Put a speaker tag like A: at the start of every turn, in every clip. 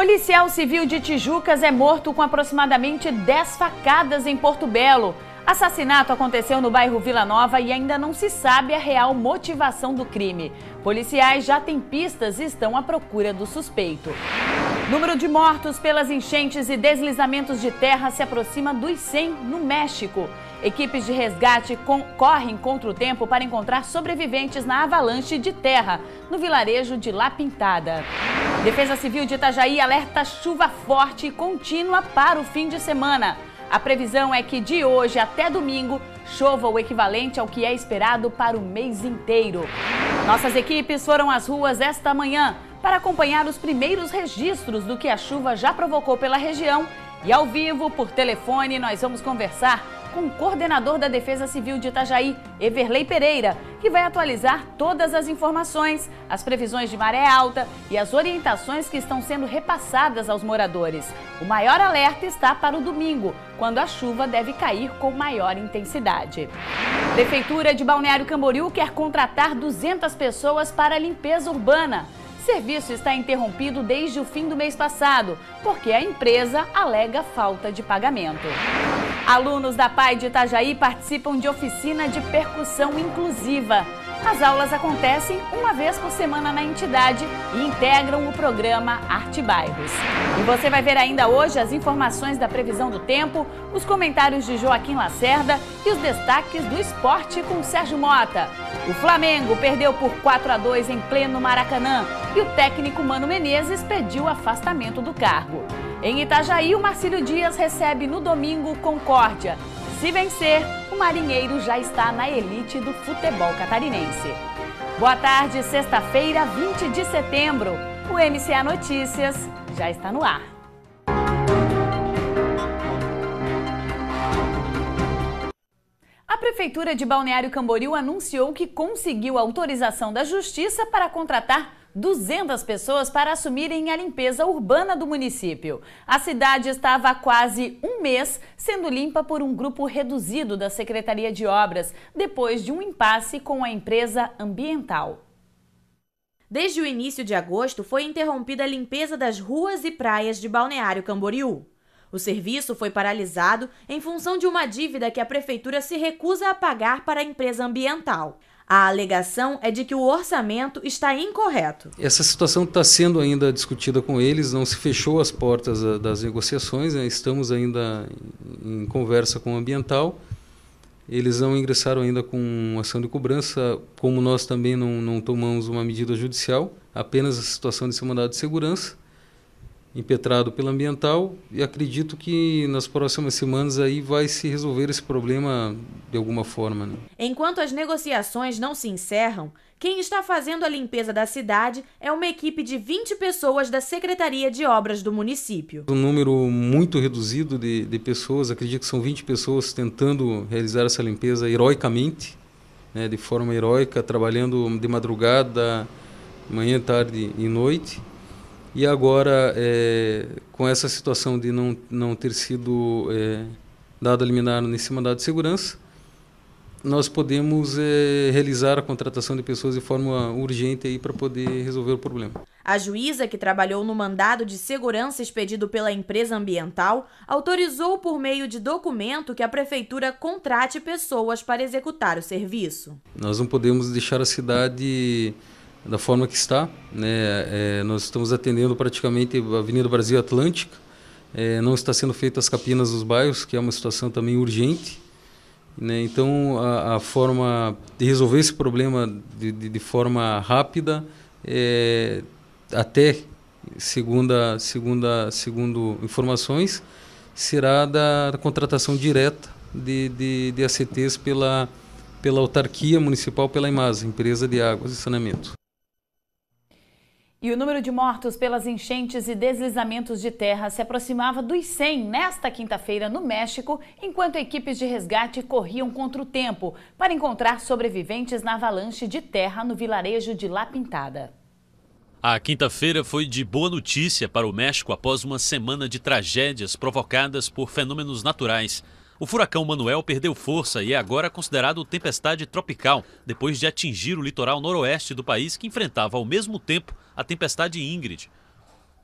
A: Policial civil de Tijucas é morto com aproximadamente 10 facadas em Porto Belo. Assassinato aconteceu no bairro Vila Nova e ainda não se sabe a real motivação do crime. Policiais já têm pistas e estão à procura do suspeito. Número de mortos pelas enchentes e deslizamentos de terra se aproxima dos 100 no México. Equipes de resgate correm contra o tempo para encontrar sobreviventes na avalanche de terra no vilarejo de La Pintada. Defesa Civil de Itajaí alerta chuva forte e contínua para o fim de semana. A previsão é que de hoje até domingo chova o equivalente ao que é esperado para o mês inteiro. Nossas equipes foram às ruas esta manhã para acompanhar os primeiros registros do que a chuva já provocou pela região. E ao vivo, por telefone, nós vamos conversar com o coordenador da Defesa Civil de Itajaí, Everley Pereira, que vai atualizar todas as informações, as previsões de maré alta e as orientações que estão sendo repassadas aos moradores. O maior alerta está para o domingo, quando a chuva deve cair com maior intensidade. Prefeitura de Balneário Camboriú quer contratar 200 pessoas para limpeza urbana. Serviço está interrompido desde o fim do mês passado, porque a empresa alega falta de pagamento. Alunos da PAI de Itajaí participam de oficina de percussão inclusiva. As aulas acontecem uma vez por semana na entidade e integram o programa Arte Bairros. E você vai ver ainda hoje as informações da previsão do tempo, os comentários de Joaquim Lacerda e os destaques do esporte com Sérgio Mota. O Flamengo perdeu por 4 a 2 em pleno Maracanã e o técnico Mano Menezes pediu afastamento do cargo. Em Itajaí, o Marcílio Dias recebe no domingo Concórdia. Se vencer, o Marinheiro já está na elite do futebol catarinense. Boa tarde, sexta-feira, 20 de setembro. O MCA Notícias já está no ar. A Prefeitura de Balneário Camboriú anunciou que conseguiu autorização da Justiça para contratar 200 pessoas para assumirem a limpeza urbana do município. A cidade estava há quase um mês sendo limpa por um grupo reduzido da Secretaria de Obras, depois de um impasse com a empresa ambiental.
B: Desde o início de agosto, foi interrompida a limpeza das ruas e praias de Balneário Camboriú. O serviço foi paralisado em função de uma dívida que a prefeitura se recusa a pagar para a empresa ambiental. A alegação é de que o orçamento está incorreto.
C: Essa situação está sendo ainda discutida com eles, não se fechou as portas ah, das negociações, né? estamos ainda em conversa com o ambiental. Eles não ingressaram ainda com ação de cobrança, como nós também não, não tomamos uma medida judicial, apenas a situação de ser mandado de segurança impetrado pela ambiental e acredito que nas próximas semanas aí vai se resolver esse problema de alguma forma. Né?
B: Enquanto as negociações não se encerram, quem está fazendo a limpeza da cidade é uma equipe de 20 pessoas da Secretaria de Obras do município.
C: Um número muito reduzido de, de pessoas, acredito que são 20 pessoas tentando realizar essa limpeza heroicamente, né, de forma heróica, trabalhando de madrugada, manhã, tarde e noite e agora, é, com essa situação de não, não ter sido é, dado a liminar nesse mandado de segurança, nós podemos é, realizar a contratação de pessoas de forma urgente para poder resolver o problema.
B: A juíza, que trabalhou no mandado de segurança expedido pela empresa ambiental, autorizou por meio de documento que a prefeitura contrate pessoas para executar o serviço.
C: Nós não podemos deixar a cidade da forma que está. Né? É, nós estamos atendendo praticamente a Avenida Brasil Atlântica. É, não está sendo feitas as capinas dos bairros, que é uma situação também urgente. Né? Então, a, a, forma de resolver esse problema de, de, de forma rápida, é, até segunda, segunda, segundo informações, será da, da contratação direta de, de, de ACTs pela, pela autarquia municipal, pela IMAS, Empresa de Águas e Saneamento.
A: E o número de mortos pelas enchentes e deslizamentos de terra se aproximava dos 100 nesta quinta-feira no México, enquanto equipes de resgate corriam contra o tempo para encontrar sobreviventes na avalanche de terra no vilarejo de La Pintada.
D: A quinta-feira foi de boa notícia para o México após uma semana de tragédias provocadas por fenômenos naturais. O furacão Manuel perdeu força e é agora considerado tempestade tropical, depois de atingir o litoral noroeste do país que enfrentava ao mesmo tempo a tempestade Ingrid.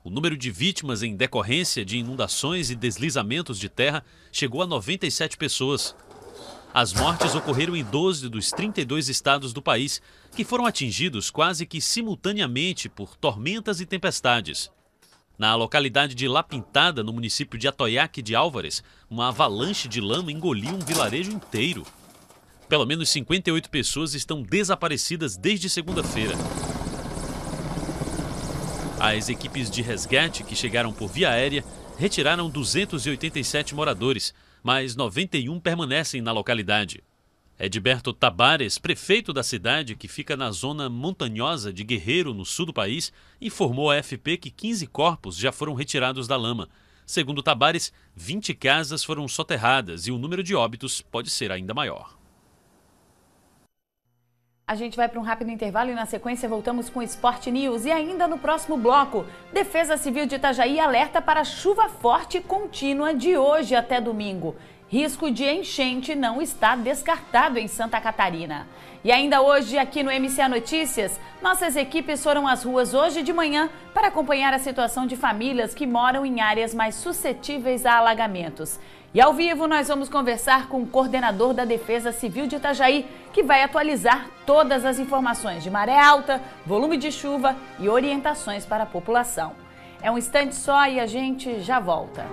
D: O número de vítimas em decorrência de inundações e deslizamentos de terra chegou a 97 pessoas. As mortes ocorreram em 12 dos 32 estados do país, que foram atingidos quase que simultaneamente por tormentas e tempestades. Na localidade de La Pintada, no município de Atoyaque de Álvares, uma avalanche de lama engoliu um vilarejo inteiro. Pelo menos 58 pessoas estão desaparecidas desde segunda-feira. As equipes de resgate que chegaram por via aérea retiraram 287 moradores, mas 91 permanecem na localidade. Edberto Tabares, prefeito da cidade, que fica na zona montanhosa de Guerreiro, no sul do país, informou à FP que 15 corpos já foram retirados da lama. Segundo Tabares, 20 casas foram soterradas e o número de óbitos pode ser ainda maior.
A: A gente vai para um rápido intervalo e na sequência voltamos com o Sport News. E ainda no próximo bloco, Defesa Civil de Itajaí alerta para chuva forte contínua de hoje até domingo. Risco de enchente não está descartado em Santa Catarina. E ainda hoje, aqui no MCA Notícias, nossas equipes foram às ruas hoje de manhã para acompanhar a situação de famílias que moram em áreas mais suscetíveis a alagamentos. E ao vivo nós vamos conversar com o coordenador da Defesa Civil de Itajaí, que vai atualizar todas as informações de maré alta, volume de chuva e orientações para a população. É um instante só e a gente já volta.